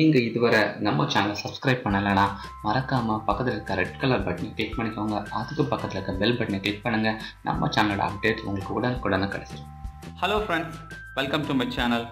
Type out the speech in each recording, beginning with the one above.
நீங்கள் இதுவரை நம்ம சேனலை சப்ஸ்கிரைப் பண்ணலைன்னா மறக்காமல் பக்கத்தில் இருக்க ரெட் கலர் பட்டனை கிளிக் பண்ணிக்கோங்க. அதுக்கு பக்கத்தில் இருக்க பெல் பட்டனை கிளிக் பண்ணுங்கள் நம்ம சேனலோட அப்டேட் உங்களுக்கு உடனுக்குடனே கிடைச்சிடும் hello friends welcome to my channel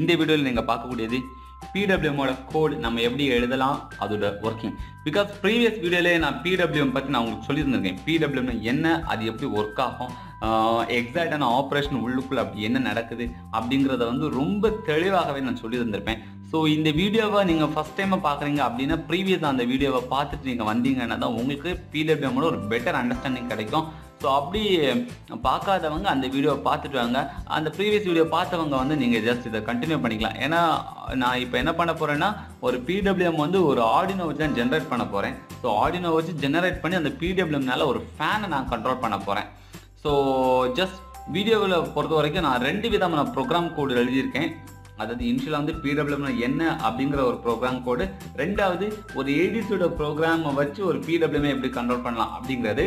இந்த வீடியோவில் நீங்கள் பார்க்கக்கூடியது பிடபிள்யூமோட கோட் நம்ம எப்படி எழுதலாம்? அதோட ஒர்க்கிங் பிகாஸ் ப்ரீவியஸ் வீடியோலே நான் பிடபிள்யூஎம் பற்றி நான் உங்களுக்கு சொல்லியிருந்திருக்கேன். பிடபிள்யூஎம் என்ன? அது எப்படி ஒர்க் ஆகும்? எக்ஸாக்டான ஆப்ரேஷன் உள்ளுக்குள்ளே அப்படி என்ன நடக்குது? அப்படிங்கிறத வந்து ரொம்ப தெளிவாகவே நான் சொல்லியிருந்திருப்பேன். ஸோ இந்த வீடியோவை நீங்கள் ஃபஸ்ட் டைமாக பார்க்குறீங்க அப்படின்னா ப்ரீவியஸ் அந்த வீடியோவை பார்த்துட்டு நீங்கள் வந்தீங்கன்னா தான் உங்களுக்கு பிடபிள்யூமோட ஒரு பெட்டர் அண்டர்ஸ்டாண்டிங் கிடைக்கும். ஸோ அப்படி பார்க்காதவங்க அந்த வீடியோவை பார்த்துட்டு வாங்க. அந்த ப்ரீவியஸ் வீடியோ பார்த்தவங்க வந்து நீங்கள் ஜஸ்ட் இதை கண்டினியூ பண்ணிக்கலாம். ஏன்னா நான் இப்போ என்ன பண்ண போகிறேன்னா ஒரு பிடபிள்யூஎம் வந்து ஒரு ஆடினோ வச்சு தான் ஜென்ரேட் பண்ண போகிறேன் ஸோ ஆடினோ வச்சு ஜெனரேட் பண்ணி அந்த பிடபிள்யூஎம்னால ஒரு ஃபேனை நான் கண்ட்ரோல் பண்ண போகிறேன் ஸோ ஜஸ்ட் வீடியோவில் பொறுத்த வரைக்கும் நான் ரெண்டு விதமான ப்ரோக்ராம் கோடு எழுதியிருக்கேன். அதாவது இனிஷியலாக வந்து பிடபிள்யூஎம் என்ன அப்படிங்கிற ஒரு ப்ரோக்ராம் கோடு ரெண்டாவது ஒரு ஏடிசியோட ப்ரோக்ராமை வச்சு ஒரு பிடபிள்யூஎம் எப்படி கண்ட்ரோல் பண்ணலாம் அப்படிங்கிறது.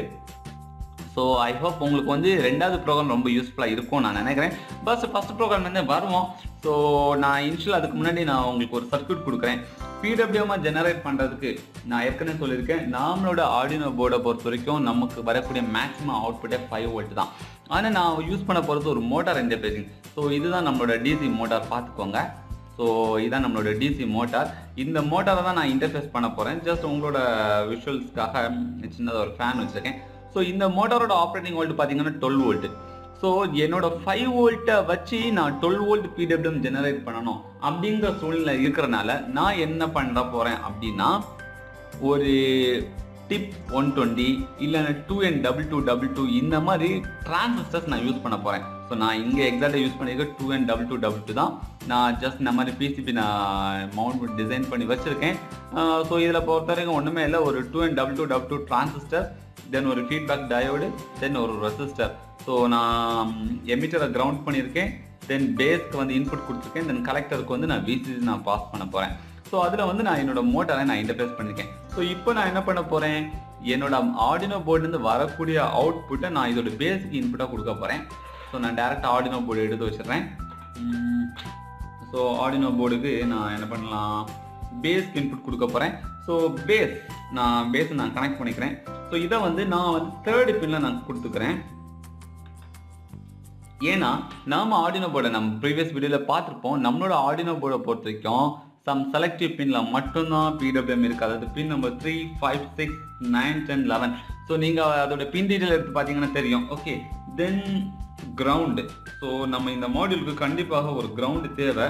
ஸோ ஐ ஹோப் உங்களுக்கு வந்து ரெண்டாவது ப்ரோக்ராம் ரொம்ப யூஸ்ஃபுல்லாக இருக்கும் நான் நினைக்கிறேன். பஸ் ஃபஸ்ட் ப்ரோக்ராம் வந்து வருவோம். ஸோ நான் இனிஷியல் அதுக்கு முன்னாடி நான் உங்களுக்கு ஒரு சர்க்யூட் கொடுக்குறேன். பிடபிள்யூமாக ஜெனரேட் பண்ணுறதுக்கு நான் ஏற்கனவே சொல்லியிருக்கேன். நம்மளோட ஆடினோ போர்டை பொறுத்த வரைக்கும் நமக்கு வரக்கூடிய மேக்ஸிமம் அவுட்புட்டே ஃபைவ் வோல்ட் தான். ஆனால் நான் யூஸ் பண்ண போகிறது ஒரு மோட்டார் இன்டர்பேசிங் ஸோ இதுதான் நம்மளோட டிசி மோட்டார் பார்த்துக்கோங்க. ஸோ இதான் நம்மளோட டிசி மோட்டார் இந்த மோட்டாரை தான் நான் இன்டர்ஃபேஸ் பண்ண போகிறேன் ஜஸ்ட் உங்களோட விஷுவல்ஸ்க்காக சின்னதாக ஒரு ஃபேன் வச்சுருக்கேன். ஸோ இந்த மோட்டாரோட ஆப்ரேட்டிங் வோல்ட் பார்த்தீங்கன்னா டுவெல் வோல்ட்டு ஸோ என்னோட ஃபைவ் வோல்ட்டை வச்சு நான் டுவெல் வோல்ட் பிடபிள்யூஎம் ஜெனரேட் பண்ணணும் அப்படிங்கிற சூழ்நிலை இருக்கிறனால நான் என்ன பண்ண போகிறேன் அப்படின்னா ஒரு டிப் ஒன் டுவெண்ட்டி இல்லைன்னா two and double two double two இந்த மாதிரி டிரான்சிஸ்டர்ஸ் நான் யூஸ் பண்ண போகிறேன் ஸோ நான் இங்கே எக்ஸாக்டாக யூஸ் பண்ணியிருக்க two and double two double two தான். நான் ஜஸ்ட் இந்த மாதிரி பிசிபி நான் மவுண்ட் டிசைன் பண்ணி வச்சுருக்கேன். ஸோ இதில் பொறுத்த வரைக்கும் ஒன்றுமே இல்லை. ஒரு two and double two double two transistor then ஒரு ஃபீட்பேக் டயோடு தென் ஒரு ரெசிஸ்டர் ஸோ நான் எமிட்டரை கிரவுண்ட் பண்ணியிருக்கேன். தென் பேஸ்க்கு வந்து இன்புட் கொடுத்துருக்கேன். தென் கலெக்டருக்கு வந்து நான் விசிசி நான் பாஸ் பண்ண போகிறேன் ஸோ அதில் வந்து நான் என்னோட மோட்டரை நான் இன்டர்ஃபேஸ் பண்ணியிருக்கேன். ஸோ இப்போ நான் என்ன பண்ண போகிறேன் என்னோட ஆர்டினோ போர்டுலேருந்து வரக்கூடிய அவுட்புட்டை நான் இதோட பேஸுக்கு இன்புட்டாக கொடுக்க போகிறேன் ஸோ நான் டேரெக்டாக ஆடினோ போர்டு எடுத்து வச்சிடுறேன். ஸோ ஆடினோ போர்டுக்கு நான் என்ன பண்ணலாம்? பேஸ்க்கு இன்புட் கொடுக்க போகிறேன் ஸோ பேஸ் நான் பேஸை நான் கனெக்ட் பண்ணிக்கிறேன். ஸோ இதை வந்து நான் வந்து தேர்டு பின்னில் நான் கொடுத்துக்கிறேன். ஏன்னா நாம ஆடினோ போர்டை நம்ம ப்ரீவியஸ் வீடியோவில் பார்த்துருப்போம். நம்மளோட ஆடினோ போர்டை பொறுத்த வரைக்கும் சம் செலக்டிவ் பின்ல மட்டும்தான் பிடபிள்யூஎம் இருக்கு. அதாவது pin number three five six nine ten eleven so நீங்கள் அதோட பின் டீட்டெயில் எடுத்து பார்த்தீங்கன்னா தெரியும். ஓகே தென் கிரவுண்டு ஸோ நம்ம இந்த மாடியூலுக்கு கண்டிப்பாக ஒரு கிரவுண்டு தேவை.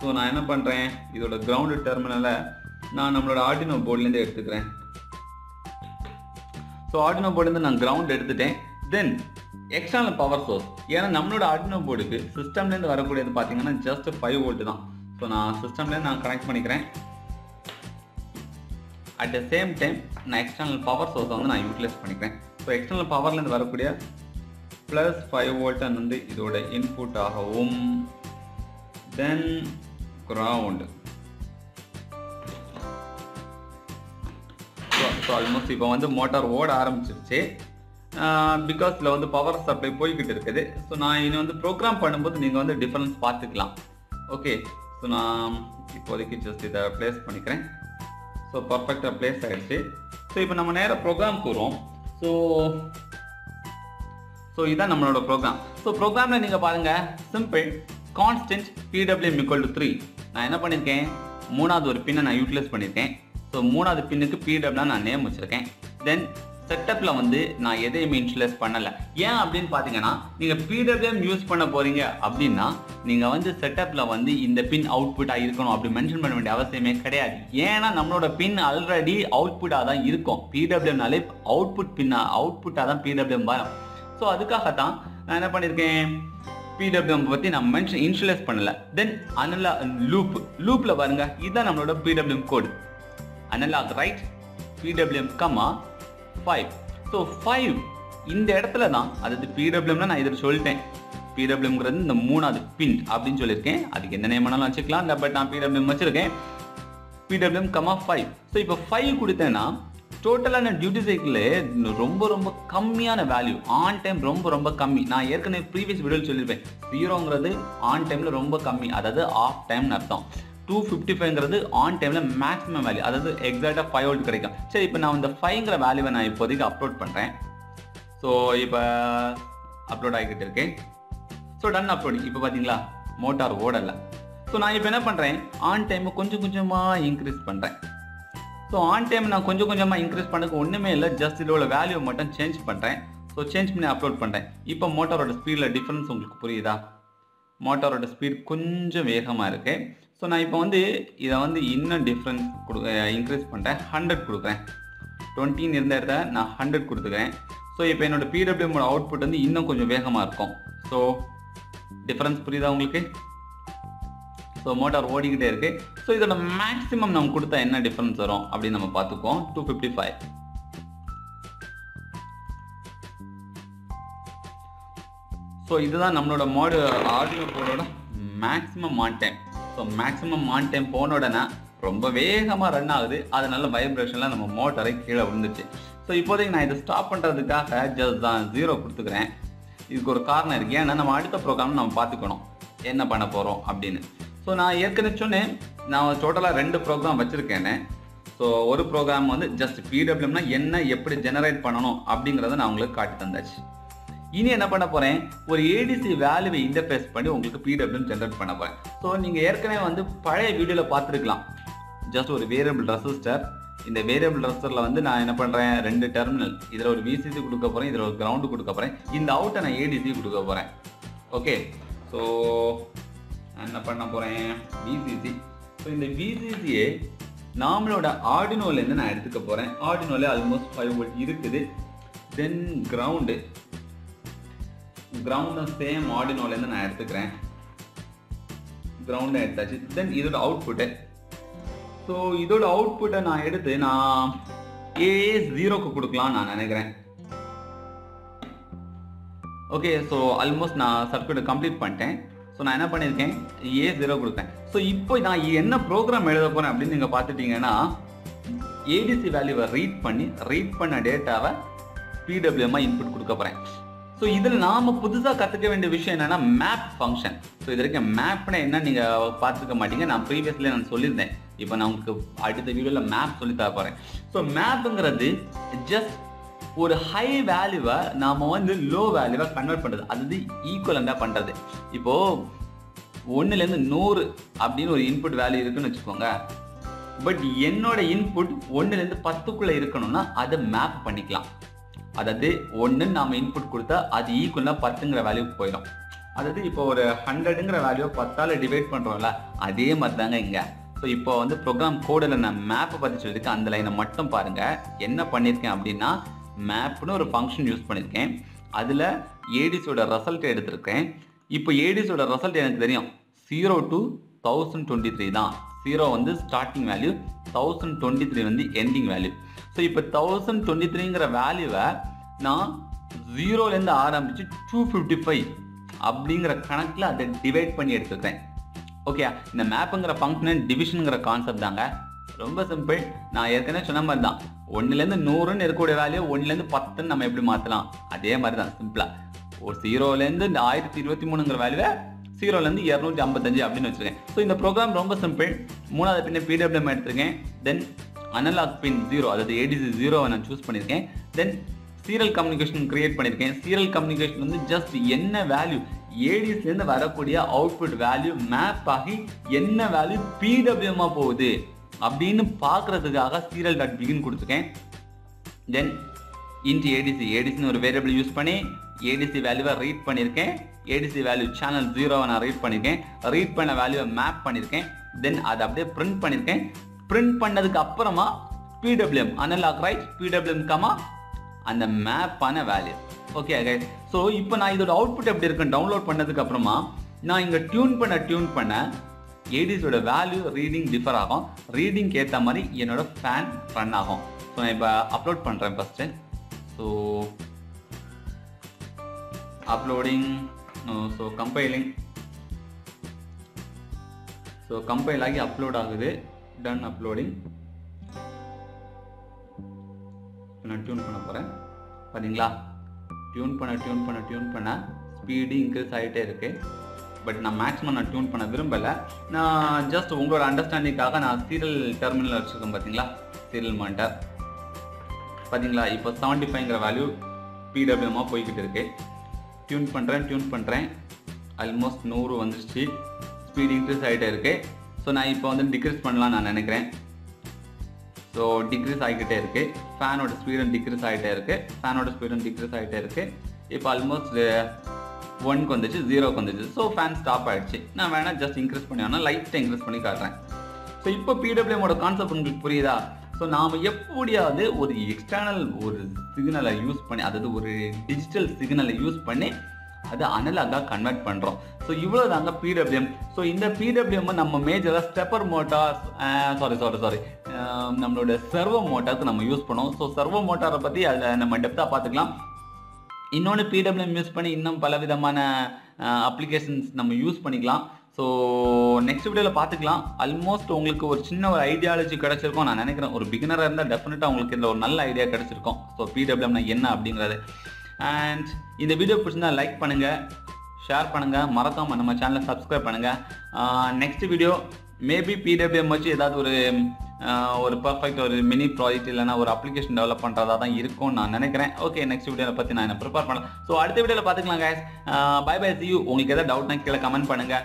ஸோ நான் என்ன பண்ணுறேன் இதோட கிரவுண்டு டெர்மினலை நான் நம்மளோட ஆர்டினோ போர்ட்லேருந்து எடுத்துக்கிறேன். ஸோ ஆர்டினோ போர்ட்லேருந்து நான் கிரவுண்ட் எடுத்துட்டேன். தென் எக்ஸ்டர்னல் பவர் சோர்ஸ் ஏன்னா நம்மளோட அட்னோ போர்டுக்கு சிஸ்டம்லேருந்து வரக்கூடியது பார்த்தீங்கன்னா ஜஸ்ட் ஃபைவ் வோல்ட் தான். ஸோ நான் சிஸ்டம்லேருந்து நான் கனெக்ட் பண்ணிக்கிறேன். அட் த சேம் டைம் நான் எக்ஸ்டர்னல் பவர் சோர்ஸை வந்து நான் யூட்டிலைஸ் பண்ணிக்கிறேன். ஸோ எக்ஸ்டர்னல் பவர்லேருந்து வரக்கூடிய ப்ளஸ் ஃபைவ் வோல்ட் வந்து இதோட இன்புட் ஆகவும் தென் கிரவுண்டு ஸோ ஆல்மோஸ்ட் இப்போ வந்து மோட்டார் ஓட ஆரம்பிச்சிருச்சு. பிகாஸ் இதில் வந்து பவர் சப்ளை போய்கிட்டு இருக்குது. ஸோ நான் இனி வந்து ப்ரோக்ராம் பண்ணும்போது நீங்கள் வந்து டிஃப்ரென்ஸ் பார்த்துக்கலாம். ஓகே ஸோ நான் இப்போதைக்கு ஜஸ்ட் இதை ப்ளேஸ் பண்ணிக்கிறேன். ஸோ பர்ஃபெக்டாக ப்ளேஸ் ஆகிடுச்சு ஸோ இப்போ நம்ம நேராக ப்ரோக்ராம் கூறுவோம். ஸோ ஸோ இதுதான் நம்மளோட ப்ரோக்ராம் ஸோ ப்ரோக்ராமில் நீங்கள் பாருங்கள் simple constant PWM equal to three நான் என்ன பண்ணியிருக்கேன் மூணாவது ஒரு பின்னை நான் யூட்டிலைஸ் பண்ணியிருக்கேன் ஸோ மூணாவது பின்னுக்கு பிடபிள்யூ நான் நேம் வச்சுருக்கேன். தென் செட்டப்பில் வந்து நான் எதையுமே இன்ஷுலைஸ் பண்ணலை. ஏன் அப்படின்னு பார்த்தீங்கன்னா நீங்கள் பிடபிள்யூஎம் யூஸ் பண்ண போகிறீங்க அப்படின்னா நீங்கள் வந்து செட்டப்பில் வந்து இந்த பின் அவுட்புட்டாக இருக்கணும் அப்படி மென்ஷன் பண்ண வேண்டிய அவசியமே கிடையாது. ஏன்னா நம்மளோட பின் ஆல்ரெடி அவுட்புட்டாக தான் இருக்கும். பிடபிள்யூனாலே அவுட்புட் பின்னா அவுட்புட்டாக தான் பிடபிள்யூஎம் வரும். ஸோ அதுக்காகத்தான் நான் என்ன பண்ணியிருக்கேன் பிடபிள்யூஎம் பற்றி நான் மென்ஷன் இன்ஷுலைஸ் பண்ணலை. தென் அனலா லூப் லூப்பில் பாருங்க இதுதான் நம்மளோட PWM code analog write PWM comma five so five இந்த இடத்துல தான் அதாவது பிடபிள்யூஎம்னா நான் இதில் சொல்லிட்டேன். பிடபிள்யூங்கிறது இந்த மூணாவது பின் அப்படின்னு சொல்லியிருக்கேன். அதுக்கு எந்த நேம் வேணாலும் வச்சுக்கலாம். இல்லை பட் நான் பிடபிள்யூஎம் வச்சுருக்கேன். பிடபிள்யூம் கமா ஃபைவ் ஸோ இப்போ ஃபைவ் கொடுத்தேன்னா டோட்டலான டியூட்டி சைக்கிள் ரொம்ப ரொம்ப கம்மியான வேல்யூ ஆன் டைம் ரொம்ப ரொம்ப கம்மி. நான் ஏற்கனவே ப்ரீவியஸ் வீடியோவில் சொல்லியிருப்பேன். ஜீரோங்கிறது ஆன் டைமில் ரொம்ப கம்மி. அதாவது ஆஃப் டைம்னு அர்த்தம். டூ ஃபிஃப்டி ஃபைவ்ங்கிறது ஆன் டைமில் மேக்ஸிமம் வேல்யூ அதாவது எக்ஸாக்டாக ஃபைவ் வோல்ட் கிடைக்கும். சரி இப்போ நான் இந்த ஃபைவ்ங்கிற வேல்யூவை நான் இப்போதைக்கு அப்லோட் பண்ணுறேன் ஸோ இப்போ அப்லோட் ஆகிக்கிட்டு இருக்கேன் ஸோ டன் அப்லோடிங் இப்போ பார்த்தீங்களா மோட்டார் ஓடலை. ஸோ நான் இப்போ என்ன பண்ணுறேன் ஆன் டைமை கொஞ்சம் கொஞ்சமாக இன்க்ரீஸ் பண்ணுறேன் ஸோ ஆன் டைம் நான் கொஞ்சம் கொஞ்சமாக இன்க்ரீஸ் பண்ணதுக்கு ஒன்றுமே இல்லை ஜஸ்ட் இதோட வேல்யூ மட்டும் சேஞ்ச் பண்ணுறேன் ஸோ சேஞ்ச் பண்ணி அப்லோட் பண்ணுறேன் இப்போ மோட்டாரோட ஸ்பீடில் டிஃப்ரென்ஸ் உங்களுக்கு புரியுதா? மோட்டாரோட ஸ்பீட் கொஞ்சம் வேகமாக இருக்குது ஸோ நான் இப்போ வந்து இதை வந்து இன்னும் டிஃப்ரெண்ட் கொடு இன்க்ரீஸ் பண்ணுறேன் ஹண்ட்ரட் கொடுக்குறேன். டுவெண்ட்டின்னு இருந்த இடத்த நான் ஹண்ட்ரட் கொடுத்துக்கிறேன். ஸோ இப்போ என்னோடய பிடபிள்யூமோட அவுட்புட் வந்து இன்னும் கொஞ்சம் வேகமாக இருக்கும். ஸோ டிஃப்ரென்ஸ் புரியுதா உங்களுக்கு? ஸோ மோட்டார் ஓடிக்கிட்டே இருக்குது ஸோ இதோட மேக்ஸிமம் நம்ம கொடுத்தா என்ன டிஃப்ரென்ஸ் வரும் அப்படின்னு நம்ம பார்த்துக்குவோம். டூ ஃபிஃப்டி ஃபைவ் ஸோ இதுதான் நம்மளோட மாடு audio போர்டோட maximum on time so maximum on time போன உடனே ரொம்ப வேகமாக ரன் ஆகுது. அதனால வைப்ரேஷனில் நம்ம மோட்டரை கீழே விழுந்துச்சு ஸோ இப்போதைக்கு நான் இதை ஸ்டாப் பண்ணுறதுக்காக ஜஸ்ட் தான் ஜீரோ கொடுத்துக்கிறேன். இதுக்கு ஒரு காரணம் இருக்குது ஏன்னா நம்ம அடுத்த ப்ரோக்ராம் நம்ம பார்த்துக்கணும். என்ன பண்ண போகிறோம் அப்படின்னு. ஸோ நான் ஏற்கனவே சொன்னேன். நான் டோட்டலாக ரெண்டு ப்ரோக்ராம் வச்சுருக்கேன்னு ஸோ ஒரு ப்ரோக்ராம் வந்து ஜஸ்ட் பிடபிள்யூம்னா என்ன எப்படி ஜெனரேட் பண்ணணும் அப்படிங்கிறத நான் உங்களுக்கு காட்டி தந்தாச்சு. இனி என்ன பண்ண போறேன்? ஒரு ஏடிசி வேல்யூவை இன்டர்ஃபேஸ் பண்ணி உங்களுக்கு பிடபிள்யூ ஜென்ரேட் பண்ண போறேன். ஸோ நீங்க ஏற்கனவே வந்து பழைய வீடியோல பார்த்துருக்கலாம். ஜஸ்ட் ஒரு வேரியபிள் ரெசிஸ்டர் இந்த வேரியபிள் ரெசிஸ்டரில் வந்து நான் என்ன பண்ணுறேன் ரெண்டு டெர்மினல் இதில் ஒரு விசிசி கொடுக்க போகிறேன் இதில் ஒரு கிரவுண்டு கொடுக்க போகிறேன் இந்த அவுட்டை நான் ஏடிசி கொடுக்க போகிறேன் ஓகே ஸோ நான் என்ன பண்ண போகிறேன் விசிசி ஸோ இந்த விசிசியை நாமளோட ஆர்டினோலேருந்து நான் எடுத்துக்க போகிறேன் ஆர்டினோல ஆல்மோஸ்ட் ஃபைவ் வோல்ட் இருக்குது. தென் கிரவுண்டு கிரவுண்டும் சேம் ஆர்டினோலேருந்து நான் எடுத்துக்கிறேன். கிரவுண்டை எடுத்தாச்சு தென் இதோட அவுட்புட்டு ஸோ இதோட அவுட்புட்டை நான் எடுத்து நான் ஏ ஜீரோக்கு கொடுக்கலாம் நான் நினைக்கிறேன். ஓகே ஸோ ஆல்மோஸ்ட் நான் சர்க்கியூட்டை கம்ப்ளீட் பண்ணிட்டேன். ஸோ நான் என்ன பண்ணியிருக்கேன்? ஏ ஜீரோ கொடுத்தேன். ஸோ இப்போ நான் என்ன ப்ரோக்ராம் எழுத போகிறேன் அப்படின்னு நீங்கள் பார்த்துட்டீங்கன்னா ஏடிசி வேல்யூவை ரீட் பண்ணி ரீட் பண்ண டேட்டாவை பிடபிள்யூஎம்மா இன்புட் கொடுக்க போகிறேன் ஸோ இதில் நாம் புதுசாக கற்றுக்க வேண்டிய விஷயம் என்னென்னா மேப் ஃபங்க்ஷன் ஸோ இது வரைக்கும் மேப்னா என்ன நீங்கள் பார்த்துக்க மாட்டீங்க. நான் ப்ரீவியஸ்லேயே நான் சொல்லியிருந்தேன். இப்போ நான் உங்களுக்கு அடுத்த வீடியோவில் மேப் சொல்லி தர போகிறேன் ஸோ மேப்புங்கிறது ஜஸ்ட் ஒரு ஹை வேல்யூவை நாம் வந்து லோ வேல்யூவை கன்வெர்ட் பண்ணுறது அதாவது ஈக்குவலண்டாக பண்ணுறது இப்போது ஒன்றுலேருந்து நூறு அப்படின்னு ஒரு இன்புட் வேல்யூ இருக்குன்னு வச்சுக்கோங்க. பட் என்னோட இன்புட் ஒன்றுலேருந்து பத்துக்குள்ளே இருக்கணும்னா அதை மேப் பண்ணிக்கலாம். அதாவது ஒன்றுன்னு நாம் இன்புட் கொடுத்தா அது ஈக்குவலாக பத்துங்கிற வேல்யூக்கு போயிடும். அதாவது இப்போ ஒரு ஹண்ட்ரடுங்கிற வேல்யூ பத்தால் டிவைட் பண்ணுறோம்ல அதே மாதிரி தாங்க இங்கே. ஸோ இப்போ வந்து ப்ரோக்ராம் கோடில் நான் மேப்பை பற்றி சொல்லியிருக்கேன். அந்த லைனை மட்டும் பாருங்கள் என்ன பண்ணியிருக்கேன் அப்படின்னா மேப்னு ஒரு ஃபங்க்ஷன் யூஸ் பண்ணியிருக்கேன். அதில் ஏடிஸோட ரிசல்ட் எடுத்திருக்கேன். இப்போ ஏடிஸோட ரிசல்ட் எனக்கு தெரியும். Zero to thousand twenty three தான். ஜீரோ வந்து starting value thousand twenty three வந்து எண்டிங் வேல்யூ ஸோ இப்போ தௌசண்ட் டுவெண்ட்டி த்ரீங்கிற வேல்யூவை நான் ஜீரோலேருந்து ஆரம்பித்து டூ ஃபிஃப்டி ஃபைவ் அப்படிங்கிற கணக்கில் அதை டிவைட் பண்ணி எடுத்துக்கிறேன் ஓகே இந்த மேப்புங்கிற ஃபங்க்ஷன் டிவிஷனுங்கிற கான்செப்ட் தாங்க. ரொம்ப சிம்பிள் நான் ஏற்கனவே சொன்ன மாதிரி தான். ஒன்றுலேருந்து நூறுன்னு இருக்கக்கூடிய வேல்யூ ஒன்றுலேருந்து பத்துன்னு நம்ம எப்படி மாற்றலாம் அதே மாதிரி தான். சிம்பிளாக ஒரு ஜீரோலேருந்து இந்த ஆயிரத்தி இருபத்தி மூணுங்கிற வேல்யூவை ஜீரோலேருந்து இரநூத்தி ஐம்பத்தஞ்சு அப்படின்னு வச்சுருக்கேன். ஸோ இந்த ப்ரோக்ராம் ரொம்ப சிம்பிள் மூணாவது பின்ன பிடபிள்யூஎம் எடுத்திருக்கேன். தென் அனலாக் பின் ஜீரோ அதாவது ஏடிசி ஜீரோவை நான் சூஸ் பண்ணியிருக்கேன். தென் சீரியல் கம்யூனிகேஷன் கிரியேட் பண்ணியிருக்கேன். சீரியல் கம்யூனிகேஷன் வந்து ஜஸ்ட் என்ன வேல்யூ ஏடிஸ்லேருந்து வரக்கூடிய அவுட்புட் வேல்யூ மேப் ஆகி என்ன வேல்யூ பிடபிள்யூமா போகுது அப்படின்னு பார்க்கறதுக்காக சீரியல் டாட் பிகின் கொடுத்துருக்கேன் தென் இன்ட்டு ஏடிசி ஏடிசின்னு ஒரு வேரியபிள் யூஸ் பண்ணி ஏடிசி வேல்யூவை ரீட் பண்ணியிருக்கேன். ஏடிசி வேல்யூ சேனல் ஜீரோவை நான் ரீட் பண்ணியிருக்கேன். ரீட் பண்ண வேல்யூவை மேப் பண்ணியிருக்கேன். தென் அதை அப்படியே பிரிண்ட் பண்ணியிருக்கேன். பிரிண்ட் பண்ணதுக்கு அப்புறமா PWM analog write PWM comma அந்த மேப்பான வேல்யூ ஓகே கைஸ் ஸோ இப்போ நான் இதோட அவுட்புட் எப்படி இருக்குன்னு டவுன்லோட் பண்ணதுக்கு அப்புறமா நான் இங்கே டியூன் பண்ண டியூன் பண்ண ஏடிஸோட வேல்யூ ரீடிங் டிஃபர் ஆகும். ரீடிங்க்கு ஏற்ற மாதிரி என்னோட ஃபேன் ரன் ஆகும். ஸோ நான் இப்போ அப்லோட் பண்ணுறேன் first so uploading so compiling so compile ஆகி அப்லோட் ஆகுது. டன் அப்லோடிங் நான் டியூன் பண்ண போகிறேன் பார்த்தீங்களா டியூன் பண்ண டியூன் பண்ண டியூன் பண்ண ஸ்பீடு இன்க்ரீஸ் ஆகிட்டே இருக்குது பட் நான் மேக்ஸிமம் நான் டியூன் பண்ண விரும்பலை. நான் ஜஸ்ட் உங்களோட அண்டர்ஸ்டாண்டிங்காக நான் சீரியல் டெர்மினல் வச்சுருக்கேன் பார்த்தீங்களா சீரியல் மானிட்டர் பார்த்தீங்களா இப்போ செவன்ட்டி ஃபைவ்ங்கிற வேல்யூ பிடபிள்யூமாக போய்கிட்டு இருக்கு. டியூன் பண்ணுறேன் டியூன் பண்ணுறேன் ஆல்மோஸ்ட் நூறு வந்துருச்சு. ஸ்பீடு இன்க்ரீஸ் ஆகிட்டே இருக்குது ஸோ நான் இப்போ வந்து டிக்ரீஸ் பண்ணலாம் நான் நினைக்கிறேன். ஸோ டிக்ரீஸ் ஆகிக்கிட்டே இருக்குது ஃபேனோட ஸ்பீடும் டிக்ரீஸ் ஆகிட்டே இருக்குது ஃபேனோட ஸ்பீடும் டிக்ரீஸ் ஆகிட்டே இருக்குது இப்போ ஆல்மோஸ்ட் ஒன்க்கு uh, வந்துச்சு ஜீரோக்கு வந்துச்சு. ஸோ ஃபேன் ஸ்டாப் ஆகிடுச்சு நான் வேணால் ஜஸ்ட் இன்க்ரீஸ் பண்ணி வேணால் லைட்டை இன்க்ரீஸ் பண்ணி காட்டுறேன். ஸோ இப்போ பிடபிள்யூமோட கான்செப்ட் உங்களுக்கு புரியுதா? ஸோ நாம் எப்படியாவது ஒரு எக்ஸ்டர்னல் ஒரு சிக்னலை யூஸ் பண்ணி அதாவது ஒரு டிஜிட்டல் சிக்னலை யூஸ் பண்ணி அதை அனலாக கன்வெர்ட் பண்ணுறோம் ஸோ இவ்வளோ தாங்க பிடபிள்யூஎம் ஸோ இந்த பிடபிள்யூஎம் நம்ம மேஜராக stepper motor sorry sorry sorry நம்மளோட சர்வோ மோட்டாருக்கு நம்ம யூஸ் பண்ணுவோம். ஸோ சர்வோ மோட்டாரை பற்றி அதில் நம்ம டெப்த்தாக பார்த்துக்கலாம். இன்னொன்று பிடபிள்யூஎம் யூஸ் பண்ணி இன்னும் பல விதமான அப்ளிகேஷன்ஸ் நம்ம யூஸ் பண்ணிக்கலாம். ஸோ நெக்ஸ்ட் வீடியோவில் பார்த்துக்கலாம். ஆல்மோஸ்ட் உங்களுக்கு ஒரு சின்ன ஒரு ஐடியாலஜி கிடச்சிருக்கும். நான் நினைக்கிறேன் ஒரு பிகினராக இருந்தால் டெஃபினட்டாக உங்களுக்கு இதில் ஒரு நல்ல ஐடியா கிடச்சிருக்கும். ஸோ பிடபிள்யூஎம்னா என்ன அப்படிங்கிறது. அண்ட் இந்த வீடியோ பிடிச்சிருந்தா லைக் பண்ணுங்கள் ஷேர் பண்ணுங்கள் மறக்காமல் நம்ம சேனலை சப்ஸ்கிரைப் பண்ணுங்கள் நெக்ஸ்ட் வீடியோ மேபி பிடபிள்யூஎம் வச்சு ஏதாவது ஒரு ஒரு பர்ஃபெக்ட் ஒரு மினி ப்ராஜெக்ட் இல்லைனா ஒரு அப்ளிகேஷன் டெவலப் பண்ணுறதா தான் இருக்கும் நான் நினைக்கிறேன். ஓகே நெக்ஸ்ட் வீடியோவில் பற்றி நான் என்ன ப்ரிப்பேர் பண்ணலாம் ஸோ அடுத்த வீடியோவில் பார்த்துக்கலாம் guys bye bye see you உங்களுக்கு எதாவது டவுட்னா கீழே கமெண்ட் பண்ணுங்கள்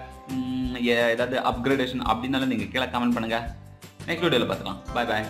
ஏதாவது அப்கிரேடேஷன் அப்படின்னாலும் நீங்கள் கீழே கமெண்ட் பண்ணுங்கள் நெக்ஸ்ட் வீடியோவில் பார்த்துக்கலாம். Bye bye